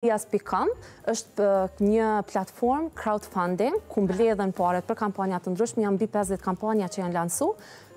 Ideas.com është një platformë crowdfunding ku mbledhen paret për kampanja të ndryshme, janë mbi 50 kampanja që janë lansu.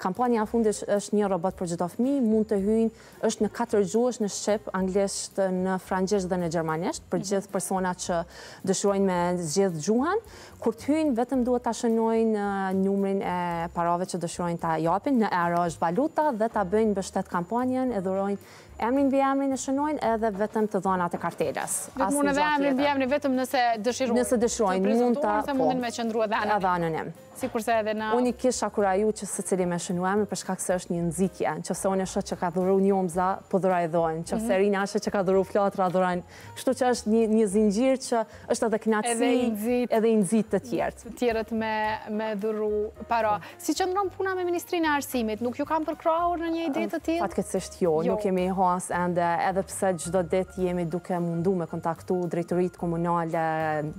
Kampanja e fundit është një robot për çdo fëmijë, mund të hyjnë, është në katër gjuhë, është në shqip, anglisht, në frëngjisht dhe në gjermanisht, për mhm. gjithë personat që dëshirojnë me zgjedh gjuhën. Kur të hyjnë, vetëm duhet ta shënojnë uh, numrin e parave që dëshirojnë ta japin, në euro është valuta dhe ta bëjnë mbështes kampanjën, e dhurojnë Emrin mbiemrin e shënojnë edhe vetëm të dhënat e kartelës. Domethënë edhe emrin mbiemrin vetëm nëse dëshirojnë. Nëse dëshirojnë, mund ta po. Të prezantuar ose mundin me qëndru edhe anonim. Edhe anonim. Sikurse edhe në. Unë i kisha inkuraju që secili me shënu emrin për shkak se është një nxitje. Nëse unë e shoh që ka dhuru Njomza, po dhuroj edhe unë. Nëse Rina e shoh që ka dhuru Flutra, dhurojnë. Kështu që është një, një zinxhir që është edhe kënaqësi, edhe i nxit, edhe i nxit të tjerët. Të tjerët me me dhuru para. Po. Si qëndron puna me Ministrinë e Arsimit? Nuk ju kanë përkrahur në një ide të tillë? Fatkeqësisht jo, jo, nuk kemi has ende, edhe pse çdo ditë jemi duke mundu me kontaktu drejtoritë komunale,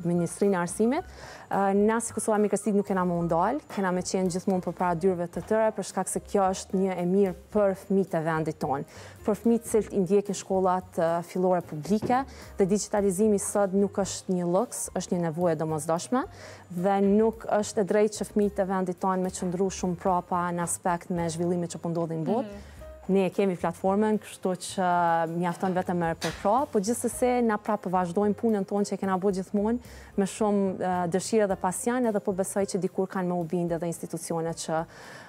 Ministrinë e Arsimit. Na si Kosova Makers League nuk kena me u ndal, kena me qenë gjithmonë përpara dyerve të tyre, për shkak se kjo është një e mirë për fëmijët e vendit tonë. për fëmijët të cilët i ndjekin shkollat fillore publike dhe digitalizimi sot nuk është një luks, është një nevojë e domosdoshme dhe nuk është e drejtë që fëmijët e vendit tonë me qëndru shumë prapa në aspekt me zhvillimet që po ndodhin në botë. Mhm. Ne e kemi platformën, kështu që mjafton vetëm me përpra, po gjithsesi na prapë vazhdojmë punën tonë që e kena bo gjithmonë me shumë dëshirë dhe pasion edhe po besoj që dikur kanë me u bindë edhe institucionet që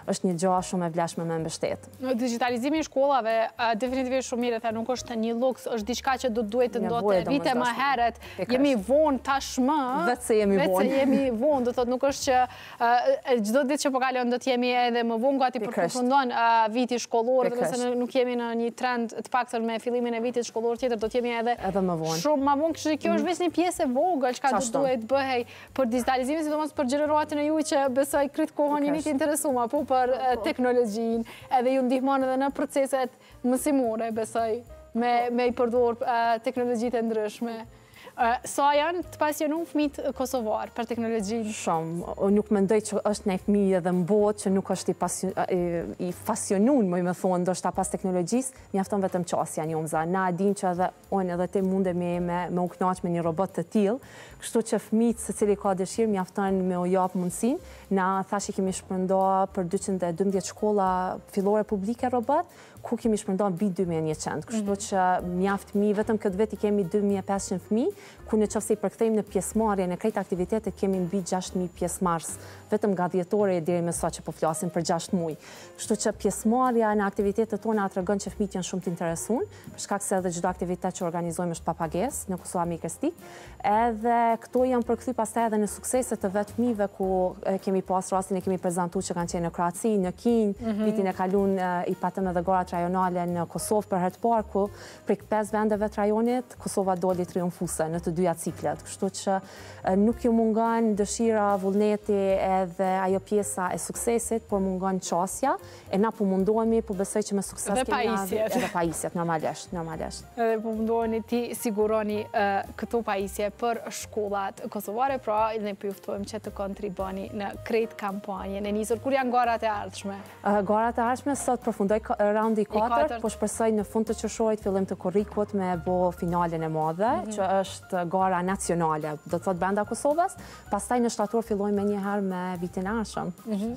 është një gja shumë e vlefshme me mbështet. Digjitalizimi i shkollave, definitivisht shumë mirë e the, nuk është një luks, është diçka që do të duhet të ndodhte vite më herët, jemi vonë tashmë, vetë se jemi vonë, vetë se jemi vonë, do të thotë nuk është që çdo ditë që po kalon po do të jemi edhe më vonë, gati po përfundon viti shkollor, dhe nëse nuk jemi në një trend të paktën me fillimin e vitit shkollor tjetër, do të jemi edhe shumë më vonë, kështu kjo është veç një pjesë e vogël, çka do duhej të bëhej, Për digitalizimin, sidomos për gjeneratën e re që besoj krejt kohën janë të interesuar, po, për teknologjinë, edhe u ndihmon edhe në proceset mësimore, besoj, me i përdor teknologjitë e ndryshme. Sa janë të pasionu fëmijët kosovarë për teknologjinë? Shumë. Unë nuk mendoj që është një fëmi edhe në botë që nuk është i pasionu në mujsha me thënë, ndoshta pas teknologjisë, mjafton vetëm qasja Njomza. Na e dimë që edhe Unë edhe ti mundemi me me u kënaqë me një robot të tillë, kështu që fëmijët secili ka dëshirë mjafton me u jap mundësinë. Na thashë që kemi shpërnda për dyqind e dymbëdhjetë shkolla fillore publike robotë, ku kemi shpërnda mbi dy mijë e njëqind, kështu që mjaft fëmijë, vetëm këtë vit i kemi dy mijë e pesëqind fëmijë, ku në qoftë se i përkthejmë në pjesëmarrje në krejt aktivitetet kemi mbi gjashtë mijë pjesëmarrës, vetëm nga dhjetori e deri më sot që po flasim për gjashtë muaj. Kështu që pjesëmarrja në aktivitetet tona tregon që fëmijët janë shumë të interesuar. për shkak se edhe çdo aktivitet që organizojmë është pa pagesë në Kosova Makers League, edhe këto janë përkthy pastaj edhe në suksese të vetë fëmijëve ku kemi pas rastin e kemi prezantuar që kanë qenë në Kroaci, në Kinë, mm -hmm. vitin e kaluar i patëm edhe garat rajonale në Kosovë për herë të parë ku prej pesë vendeve të rajonit Kosova doli triumfuese në të dyja ciklet. Kështu që nuk ju mungon dëshira, vullneti edhe ajo pjesa e suksesit, por mungon qasja E na po mundohemi, po besoj që me sukses kemi... Dhe pajisjet. Dhe pajisjet, normalisht, normalisht. Dhe po mundohemi t'i sigurojmë këto pajisje për shkollat kosovare, pra ne po ju ftojmë po që të kontribuoni në krejt kampanjën e nisur. Kur janë garat e ardhshme? Garat e ardhshme, sot përfundoi raundi 4, po shpresoj në fund të qershorit, fillim të korrikut me bo finalen e madhe, mhm. që është gara nacionale, do të thotë brenda Kosovës, pastaj në shtator fillojmë menjëherë me vitin e ardhshëm. Mhm.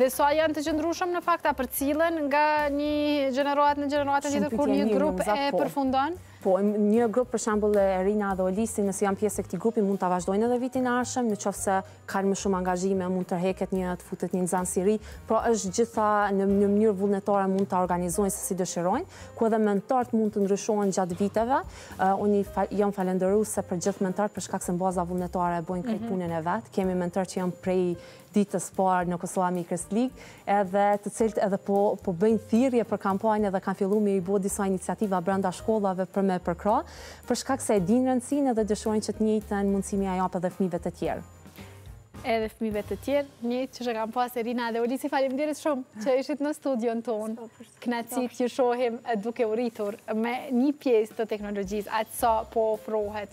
Dhe sa janë të qëndrueshëm në fakt, a përcillen nga një gjeneratë në gjeneratë e njëtë, kur një grup e po. përfundon? Po, një grup për shembull Erina dhe Ulisi, nëse janë pjesë e këtij grupi, mund të vazhdojnë edhe vitin e ardhshëm, në qoftë se kanë më shumë angazhime, mund tërhiqet një, të futet një nxënës i ri, pra është e gjitha në një mënyrë vullnetare mund të organizojnë se si dëshirojnë, ku edhe mentorët mund të ndryshojnë gjatë viteve, unë jam falënderuese për gjithë mentorët, për shkak se në baza vullnetare e bojnë këtë mhm. punën e vet, kemi mentorët që janë prej ditës së parë në Kosova Makers League, edhe të cilët edhe po, po bëjnë thirrje për kampanjë dhe kanë filluar me i bo disa iniciativa brenda shkollave për me përkrah, për shkak se e dinë rëndësinë edhe dëshirojnë që të njëjtën mundësi me ia jap edhe fëmijëve të tjerë. Edhe fëmijëve të tjerë, njëjtë siç e kanë pas Erina dhe Ulisi, faleminderit shumë që ishit në studion tonë. Kënaqësi t'ju shohim duke u rritur me një pjesë të teknologjisë, atë sa po ofrohet.